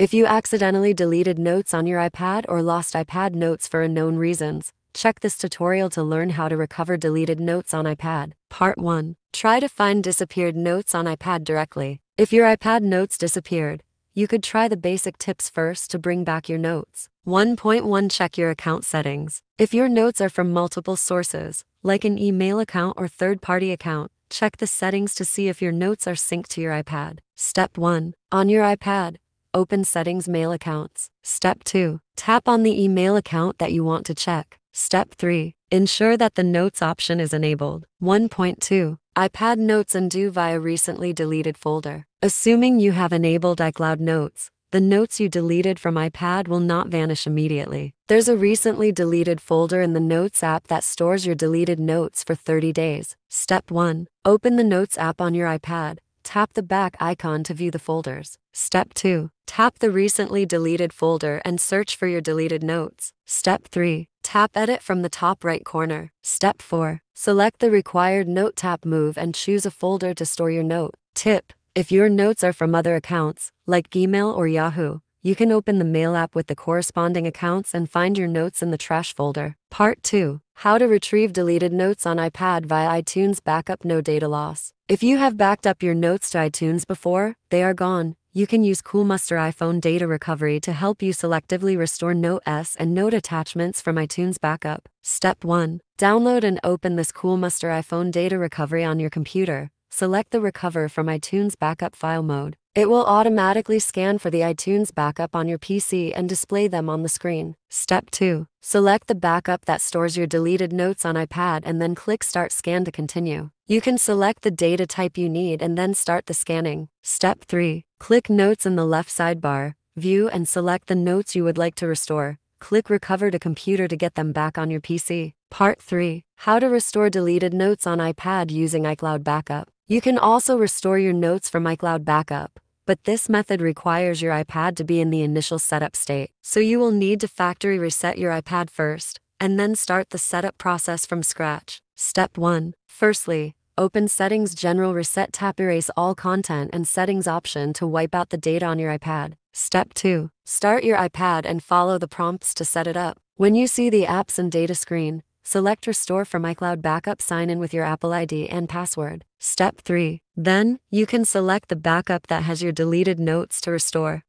If you accidentally deleted notes on your iPad or lost iPad notes for unknown reasons, check this tutorial to learn how to recover deleted notes on iPad. Part 1. Try to find disappeared notes on iPad directly. If your iPad notes disappeared, you could try the basic tips first to bring back your notes. 1.1 Check your account settings. If your notes are from multiple sources, like an email account or third party account, check the settings to see if your notes are synced to your iPad. Step 1. On your iPad, open Settings Mail Accounts. Step 2. Tap on the email account that you want to check. Step 3. Ensure that the Notes option is enabled. 1.2. iPad Notes Undo via recently deleted folder. Assuming you have enabled iCloud Notes, the notes you deleted from iPad will not vanish immediately. There's a recently deleted folder in the Notes app that stores your deleted notes for 30 days. Step 1. Open the Notes app on your iPad. Tap the back icon to view the folders. Step 2. Tap the recently deleted folder and search for your deleted notes. Step 3. Tap Edit from the top right corner. Step 4. Select the required Note Tap move and choose a folder to store your note. Tip. If your notes are from other accounts, like Gmail or Yahoo, you can open the Mail app with the corresponding accounts and find your notes in the trash folder. Part 2. How to retrieve deleted notes on iPad via iTunes Backup No data loss. If you have backed up your notes to iTunes before, they are gone. You can use Coolmuster iPhone Data Recovery to help you selectively restore Note S and Note attachments from iTunes Backup. Step 1. Download and open this Coolmuster iPhone Data Recovery on your computer select the Recover from iTunes Backup file mode. It will automatically scan for the iTunes backup on your PC and display them on the screen. Step 2. Select the backup that stores your deleted notes on iPad and then click Start Scan to continue. You can select the data type you need and then start the scanning. Step 3. Click Notes in the left sidebar, view and select the notes you would like to restore. Click Recover to Computer to get them back on your PC. Part 3. How to restore deleted notes on iPad using iCloud Backup. You can also restore your notes from iCloud Backup, but this method requires your iPad to be in the initial setup state. So you will need to factory reset your iPad first, and then start the setup process from scratch. Step 1. Firstly, open Settings General Reset Tap Erase All Content and Settings option to wipe out the data on your iPad. Step 2. Start your iPad and follow the prompts to set it up. When you see the Apps and Data screen, Select Restore from iCloud Backup Sign in with your Apple ID and password. Step 3. Then, you can select the backup that has your deleted notes to restore.